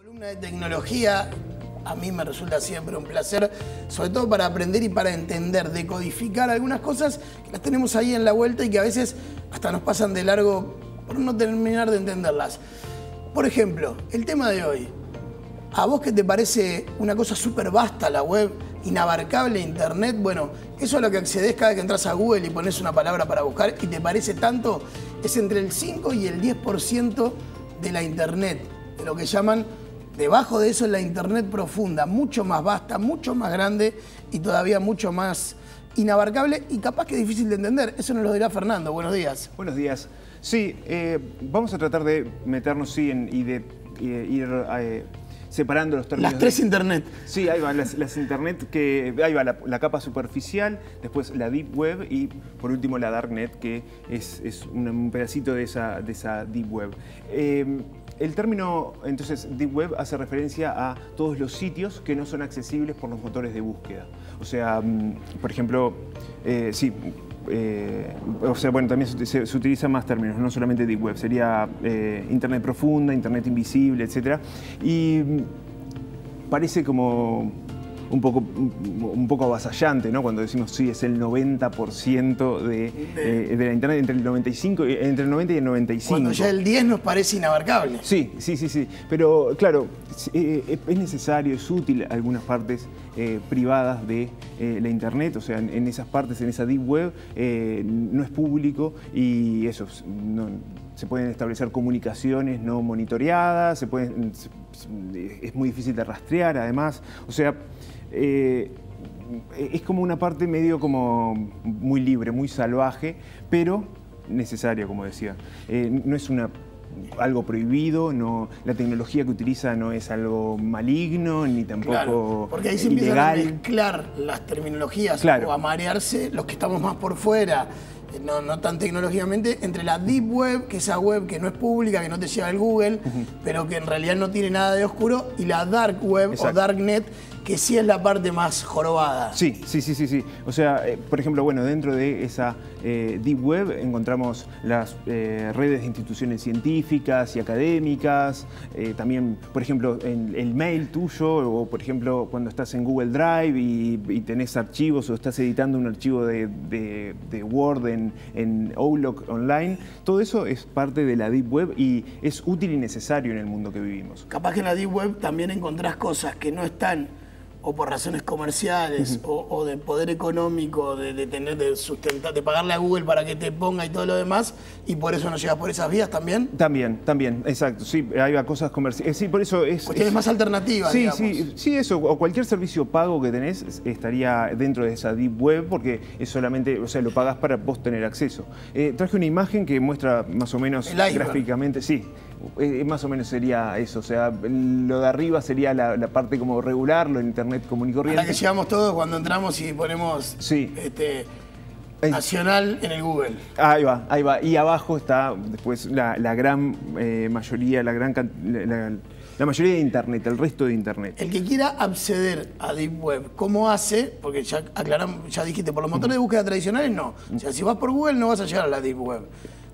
columna de tecnología a mí me resulta siempre un placer, sobre todo para aprender y para entender, decodificar algunas cosas que las tenemos ahí en la vuelta y que a veces hasta nos pasan de largo por no terminar de entenderlas. Por ejemplo, el tema de hoy. ¿A vos que te parece una cosa súper vasta la web, inabarcable Internet? Bueno, eso a lo que accedes cada vez que entras a Google y pones una palabra para buscar y te parece tanto, es entre el 5 y el 10% de la Internet, de lo que llaman Debajo de eso es la Internet profunda, mucho más vasta, mucho más grande y todavía mucho más inabarcable y capaz que difícil de entender. Eso nos lo dirá Fernando. Buenos días. Buenos días. Sí, eh, vamos a tratar de meternos sí, y de ir eh, separando los términos. Las tres Internet. Sí, ahí va, las, Internet, que ahí va la, capa superficial, después la Deep Web y por último la Darknet, que es, un, pedacito de esa, de esa Deep Web. Eh, el término, entonces, Deep Web hace referencia a todos los sitios que no son accesibles por los motores de búsqueda. O sea, mm, por ejemplo, eh, sí, eh, o sea, bueno, también se, utilizan más términos, no solamente Deep Web, sería eh, Internet profunda, Internet invisible, etc. Y mm, parece como un poco, un poco avasallante, ¿no? Cuando decimos, sí, es el 90% de, eh, de la Internet, entre el, 95, entre el 90 y el 95. Cuando ya el 10 nos parece inabarcable. Sí, sí, sí, sí. Pero claro, eh, es necesario, es útil algunas partes eh, privadas de la Internet, o sea, en, esas partes, en esa deep web, no es público y eso, se pueden establecer comunicaciones no monitoreadas, se pueden, es muy difícil de rastrear además, o sea, eh, es como una parte medio como muy libre, muy salvaje, pero necesaria, como decía. Eh, no es una algo prohibido, no, la tecnología que utiliza no es algo maligno ni tampoco porque ahí se empiezan a mezclar las terminologías o a marearse los que estamos más por fuera no, no, tan tecnológicamente, entre la Deep Web, que es esa web que no es pública, que no te lleva al Google, pero que en realidad no tiene nada de oscuro, y la Dark Web o Darknet, que sí es la parte más jorobada. Sí, sí, sí, sí, sí. O sea, eh, por ejemplo, bueno, dentro de esa eh, Deep Web encontramos las eh, redes de instituciones científicas y académicas, también, por ejemplo, en el mail tuyo, o por ejemplo, cuando estás en Google Drive y, tenés archivos o estás editando un archivo de, de Word en, en Outlook Online, todo eso es parte de la Deep Web y es útil y necesario en el mundo que vivimos. Capaz que en la Deep Web también encontrás cosas que no están o por razones comerciales o, de poder económico, de, tener, de sustentar, de pagarle a Google para que te ponga y todo lo demás, y por eso no llegas por esas vías también. También, también, exacto. Sí, hay cosas comerciales. Sí, por eso es. tienes más alternativas. Sí, sí, sí, eso. O cualquier servicio pago que tenés estaría dentro de esa deep web porque es solamente, o sea, lo pagas para vos tener acceso. Eh, traje una imagen que muestra más o menos gráficamente, sí. Eh, más o menos sería eso, o sea, lo de arriba sería la, parte como regular, lo de internet común y corriente. La que llegamos todos cuando entramos y ponemos este, nacional en el Google. Ahí va, ahí va. Y abajo está después la, gran eh, mayoría, la gran la, mayoría de Internet, el resto de Internet. El que quiera acceder a Deep Web, ¿cómo hace? Porque ya aclaramos, ya dijiste, por los motores de búsqueda tradicionales no. O sea, si vas por Google no vas a llegar a la Deep Web.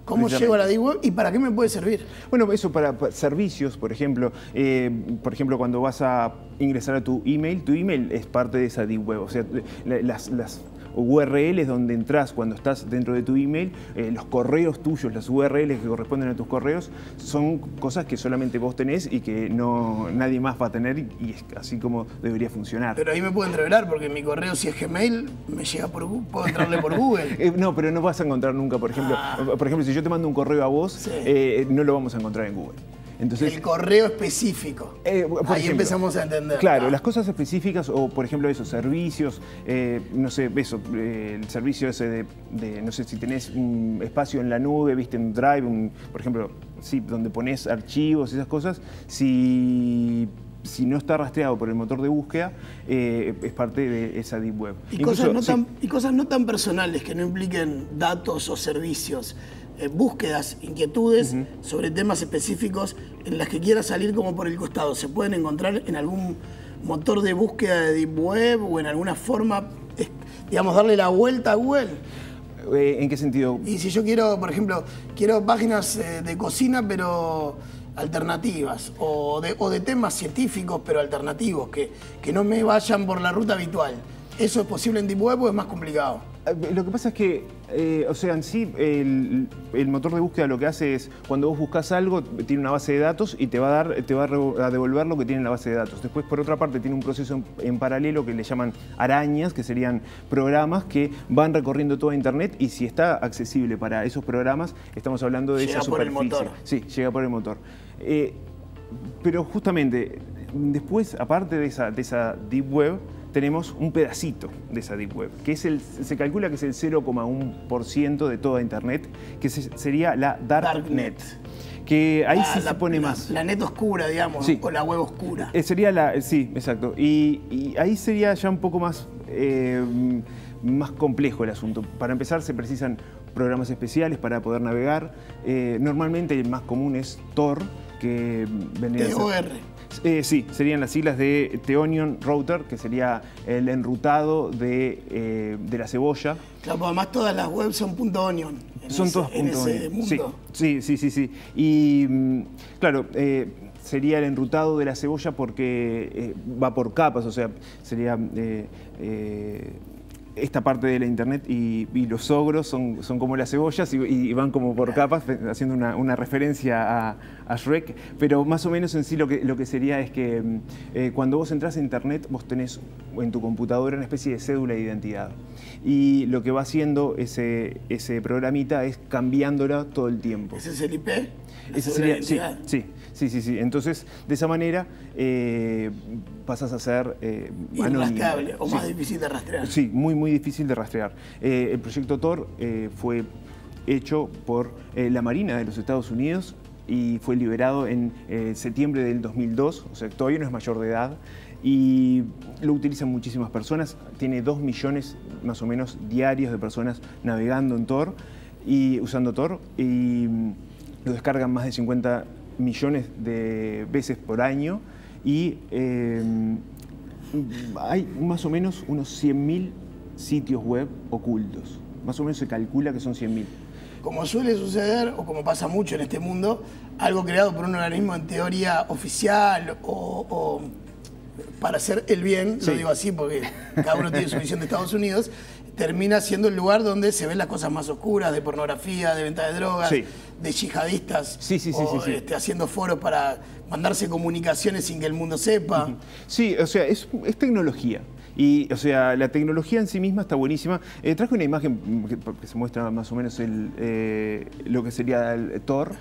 ¿Cómo llego a la Deep Web y para qué me puede servir? Bueno, eso para, servicios, por ejemplo. Eh, por ejemplo, cuando vas a ingresar a tu email, tu email es parte de esa Deep Web. O sea, las, las URLs donde entras cuando estás dentro de tu email, eh, los correos tuyos, las URLs que corresponden a tus correos, son cosas que solamente vos tenés y que no nadie más va a tener y, es así como debería funcionar. Pero ahí me puedo entreverar porque mi correo si es Gmail me llega por puedo entrarle por Google. Eh, no, pero no vas a encontrar nunca, por ejemplo, ah. por ejemplo, si yo te mando un correo a vos, eh, no lo vamos a encontrar en Google el correo específico. Eh, Ahí empezamos a entender. Claro, las cosas específicas o, por ejemplo, esos servicios, eh, no sé, eso, eh, el servicio ese de, no sé, si tenés un espacio en la nube, viste, en Drive, por ejemplo, sí, donde pones archivos y esas cosas, si si no está rastreado por el motor de búsqueda, es parte de esa deep web. Y, cosas no tan, y cosas no tan personales que no impliquen datos o servicios. Eh, búsquedas, inquietudes sobre temas específicos en las que quiera salir como por el costado. ¿Se pueden encontrar en algún motor de búsqueda de Deep Web o en alguna forma, digamos, darle la vuelta a Google? Eh, ¿En qué sentido? Y si yo quiero, por ejemplo, quiero páginas eh, de cocina, pero alternativas o de, o de temas científicos pero alternativos que, que no me vayan por la ruta habitual. ¿Eso es posible en Deep Web o es más complicado? Eh, Lo que pasa es que, eh, o sea, en sí, el, el motor de búsqueda lo que hace es, cuando vos buscas algo, tiene una base de datos y te va a, dar, te va a devolver lo que tiene en la base de datos. Después, por otra parte, tiene un proceso en, en paralelo que le llaman arañas, que serían programas que van recorriendo toda Internet y si está accesible para esos programas, estamos hablando de Llega esa por el superficie. motor. Sí, llega por el motor. Eh, pero justamente, después, aparte de esa, de esa Deep Web, tenemos un pedacito de esa Deep Web, que es el, se calcula que es el 0,1% de toda Internet, que se- sería la Darknet. Darknet. Que ahí La- sí la- se pone la- más. La net oscura, digamos, Sí. o la web oscura. Eh, sería la, sí, exacto. Y, y ahí sería ya un poco más, eh, más complejo el asunto. Para empezar se precisan programas especiales para poder navegar. Eh, normalmente el más común es Tor, que vendría a ser- TOR. Eh, sí, serían las siglas de Theonion Router, que sería el enrutado de, eh, de la cebolla. Claro, porque además todas las webs son punto .onion. Son ese- todas punto .onion. Sí, mundo. sí, sí, sí, sí. Y mm, claro, eh, sería el enrutado de la cebolla porque eh, va por capas, o sea, sería esta parte de la internet y, y los ogros son, son como las cebollas y, y van como por capas, haciendo una, una referencia a, a Shrek, pero más o menos en sí lo que, lo que sería es que mm, eh, cuando vos entras a internet vos tenés en tu computadora una especie de cédula de identidad y lo que va haciendo ese, ese programita es cambiándola todo el tiempo. Ese es el IP. De sería, sí, sí, sí, sí, sí. Entonces, de esa manera eh, pasas a ser eh. Irrastreable o Sí. más difícil de rastrear. Sí, muy, muy difícil de rastrear. Eh, el proyecto Tor eh, fue hecho por eh, la Marina de los Estados Unidos y fue liberado en septiembre del 2002, o sea, todavía no es mayor de edad, y lo utilizan muchísimas personas, tiene 2 millones más o menos diarios de personas navegando en Tor y usando Tor, y lo descargan más de 50 millones de veces por año, y eh, hay más o menos unos 100.000 sitios web ocultos. Más o menos se calcula que son 100.000. Como suele suceder, o como pasa mucho en este mundo, algo creado por un organismo en teoría oficial o, o para hacer el bien, Sí. lo digo así porque cada uno tiene su visión de Estados Unidos, termina siendo el lugar donde se ven las cosas más oscuras, de pornografía, de venta de drogas, Sí. de yihadistas, Sí, sí, sí, o, este, haciendo foros para mandarse comunicaciones sin que el mundo sepa. Sí, o sea, es, es tecnología. Y, o sea, la tecnología en sí misma está buenísima. Eh, traje una imagen que, que se muestra más o menos el, eh, lo que sería el Tor,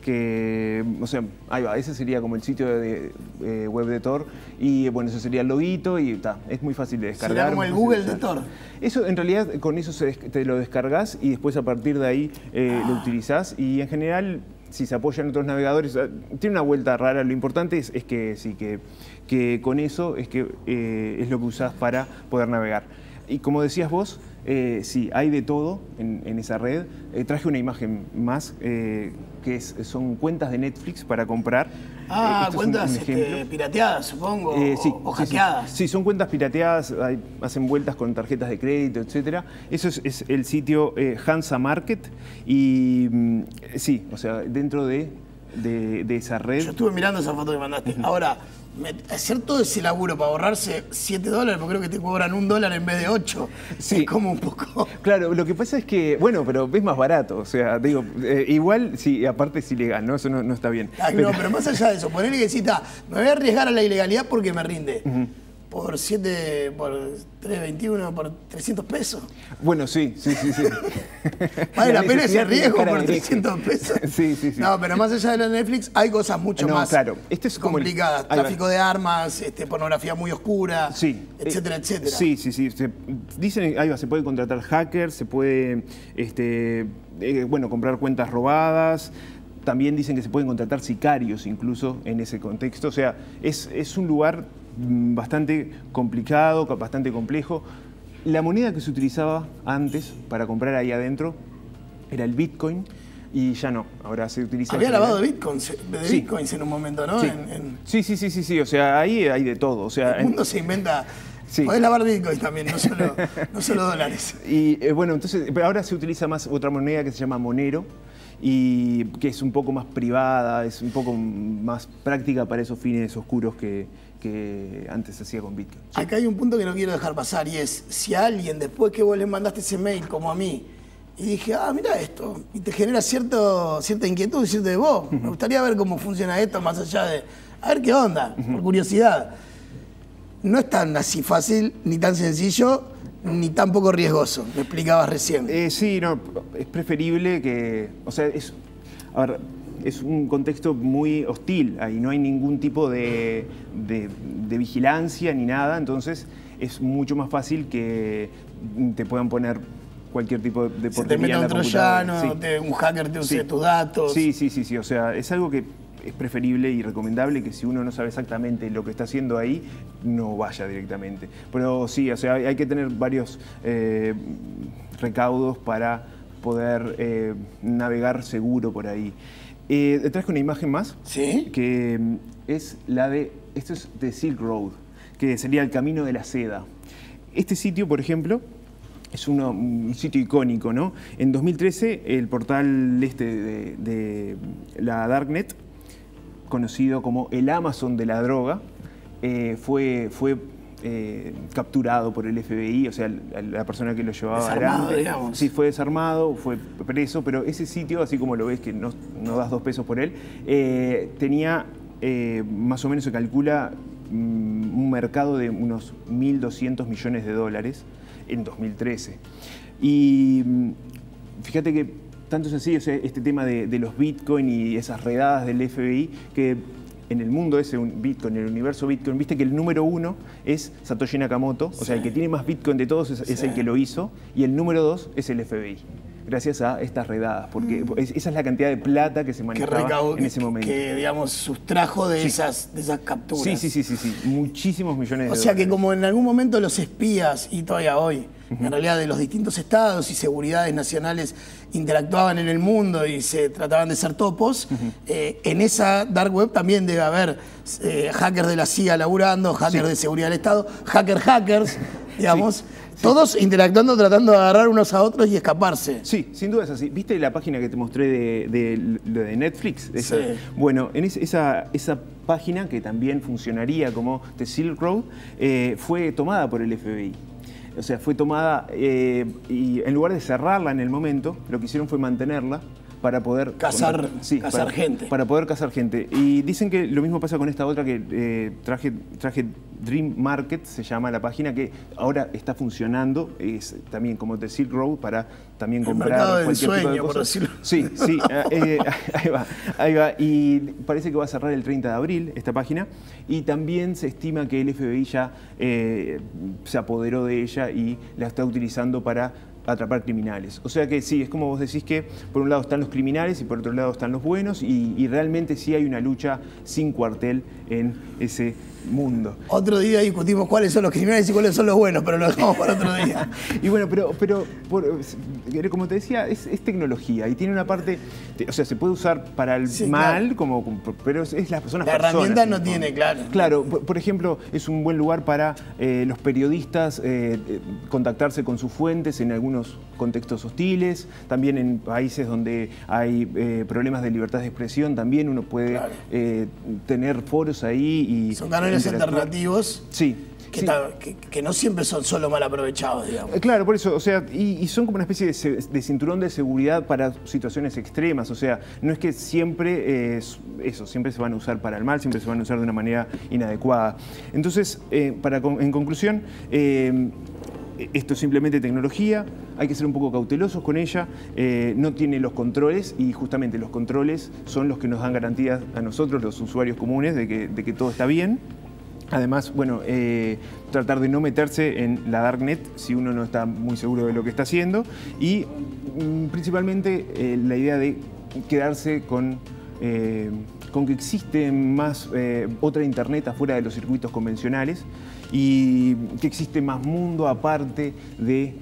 que, o sea, ahí va, ese sería como el sitio de, eh, web de Tor. Y bueno, ese sería el loguito y está, es muy fácil de descargar. Será como el Google de. Tor. Eso en realidad con eso se te lo descargas y después a partir de ahí eh, Ah. lo utilizás y en general si se apoyan otros navegadores, tiene una vuelta rara, lo importante es, es que sí, que, que con eso es que eh, es lo que usás para poder navegar. Y como decías vos, eh, sí, hay de todo en, en esa red. Eh, traje una imagen más, eh, que es- son cuentas de Netflix para comprar. Ah, esto es un- cuentas un este, pirateadas, supongo, sí, o sí. hackeadas. Sí, son cuentas pirateadas, hay- hacen vueltas con tarjetas de crédito, etcétera. Eso es, es el sitio Hansa Market y mm, sí, o sea, dentro de, de- de esa red. Yo estuve mirando esa foto que mandaste. Ahora, hacer todo ese laburo para ahorrarse 7 dólares, porque creo que te cobran un dólar en vez de 8. Sí. Es como un poco. Claro, lo que pasa es que, bueno, pero es más barato, o sea, digo, eh, igual, sí, aparte es ilegal, ¿no? Eso no, no está bien. Ay, no, pero más allá de eso, ponerle que decís, "Ta, me voy a arriesgar a la ilegalidad porque me rinde. Por 7, por 321, por 300 pesos. Bueno, sí, sí, sí, sí. Vale la, pena ese riesgo por de- 300 pesos. Sí, sí, sí. No, pero más allá de la Netflix, hay cosas mucho No, más claro. Este es como complicadas. Tráfico de armas, este, pornografía muy oscura, Sí. etcétera, Eh, etcétera. Sí, sí, sí. Se- dicen, ahí va, se puede contratar hackers, se puede, este, eh, bueno, comprar cuentas robadas. También dicen que se pueden contratar sicarios incluso en ese contexto. O sea, es, es un lugar bastante complicado, co- bastante complejo. La moneda que se utilizaba antes para comprar ahí adentro era el Bitcoin y ya no. Ahora se utiliza... Había en lavado de bitcoins, de Sí. bitcoins en un momento, ¿no? Sí. En- en- sí, sí, sí, sí, sí. O sea, ahí hay de todo. O sea, el en- mundo se inventa. Sí. Podés lavar bitcoins también, no solo, no solo dólares. Y eh, bueno, entonces, pero ahora se utiliza más otra moneda que se llama Monero y que es un poco más privada, es un poco más práctica para esos fines oscuros que, que antes se hacía con Bitcoin. Acá hay un punto que no quiero dejar pasar y es, si a alguien después que vos le mandaste ese mail como a mí, y dije, ah, mira esto, y te genera cierto, cierta inquietud, cierto de vos, me gustaría ver cómo funciona esto más allá de, a ver qué onda, por curiosidad. No es tan así fácil, ni tan sencillo, ni tan poco riesgoso, me explicabas recién. Eh, sí, no, es preferible que, o sea, es, a ver, es un contexto muy hostil, ahí no hay ningún tipo de, vigilancia ni nada, entonces es mucho más fácil que te puedan poner cualquier tipo de portería Se te meta un troyano, un hacker te use tus datos. Sí, sí, sí, sí, o sea, es algo que es preferible y recomendable que si uno no sabe exactamente lo que está haciendo ahí, no vaya directamente. Pero sí, o sea, hay que tener varios eh, recaudos para poder eh, navegar seguro por ahí. Eh, traje una imagen más. Sí. Que mm, es la de. Esto es de Silk Road, que sería el camino de la seda. Este sitio, por ejemplo, es un sitio icónico, ¿no? En 2013, el portal este de, la Darknet, conocido como el Amazon de la droga, eh, fue, fue eh, capturado por el FBI, o sea, la persona que lo llevaba desarmado, digamos. Sí, fue desarmado, fue preso, pero ese sitio, así como lo ves que no, das dos pesos por él, eh, tenía, eh, más o menos se calcula, mm, un mercado de unos 1.200 millones de dólares en 2013. Y mm, fíjate que tanto es así, este tema de, de los Bitcoin y esas redadas del FBI, que en el mundo ese Bitcoin, en el universo Bitcoin, viste que el número uno es Satoshi Nakamoto, o sea, el que tiene más Bitcoin de todos es, el que lo hizo, y el número dos es el FBI gracias a estas redadas, porque mm. esa es la cantidad de plata que se manejaba en ese momento. Que, digamos, sustrajo de, esas, de esas capturas. Sí, sí, sí, sí, sí, muchísimos millones de dólares. O sea que como en algún momento los espías, y todavía hoy, en realidad de los distintos estados y seguridades nacionales interactuaban en el mundo y se trataban de ser topos, eh, en esa dark web también debe haber eh, hackers de la CIA laburando, hackers de seguridad del Estado, hacker hackers, digamos. Todos interactuando, tratando de agarrar unos a otros y escaparse. Sí, sin duda es así. ¿Viste la página que te mostré de, de, Netflix? Sí. Bueno, en esa, esa página, que también funcionaría como The Silk Road, eh, fue tomada por el FBI. O sea, fue tomada eh, y en lugar de cerrarla en el momento, lo que hicieron fue mantenerla para poder cazar, gente. Para poder cazar gente. Y dicen que lo mismo pasa con esta otra que eh, traje, traje Dream Market, se llama la página, que ahora está funcionando, es también como The Silk Road para también comprar cualquier tipo de cosas. Sí, sí, eh, eh, ahí va, ahí va. Y parece que va a cerrar el 30 de abril esta página. Y también se estima que el FBI ya se apoderó de ella y la está utilizando para atrapar criminales. O sea que sí, es como vos decís que por un lado están los criminales y por otro lado están los buenos y, realmente sí hay una lucha sin cuartel en ese mundo. Otro día discutimos cuáles son los criminales y cuáles son los buenos, pero lo dejamos para otro día. y bueno, pero, pero como te decía, es, tecnología y tiene una parte, o sea, se puede usar para el mal, como, pero es, las personas. La herramienta no, tiene, claro. Claro, por, ejemplo, es un buen lugar para eh, los periodistas eh, eh, contactarse con sus fuentes en algunos contextos hostiles, también en países donde hay problemas de libertad de expresión, también uno puede tener foros ahí y alternativos. Sí. Que, no siempre son solo mal aprovechados, digamos. Eh, claro, por eso, o sea, y, son como una especie de, cinturón de seguridad para situaciones extremas, o sea, no es que siempre eso, siempre se van a usar para el mal, siempre se van a usar de una manera inadecuada. Entonces, eh, para, en conclusión, eh, esto es simplemente tecnología, hay que ser un poco cautelosos con ella, no tiene los controles y justamente los controles son los que nos dan garantías a nosotros, los usuarios comunes, de que todo está bien. Además, bueno, eh, tratar de no meterse en la Darknet si uno no está muy seguro de lo que está haciendo. Y mm, principalmente eh, la idea de quedarse con, eh, con que existe más otra Internet afuera de los circuitos convencionales y que existe más mundo aparte de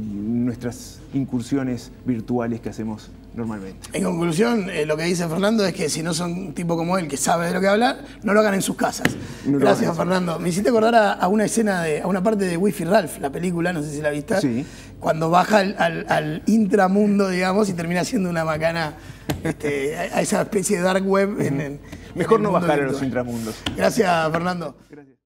nuestras incursiones virtuales que hacemos normalmente. En conclusión, eh, lo que dice Fernando es que si no son un tipo como él que sabe de lo que hablar, no lo hagan en sus casas. No Gracias. Fernando. Me hiciste acordar a, a una escena, de, a una parte de Wi-Fi Ralph, la película, no sé si la viste. Sí. Cuando baja al, al- al intramundo, digamos, y termina siendo una macana este, a, esa especie de dark web en, Mejor el no bajar a los intramundos. Gracias, Fernando. Gracias.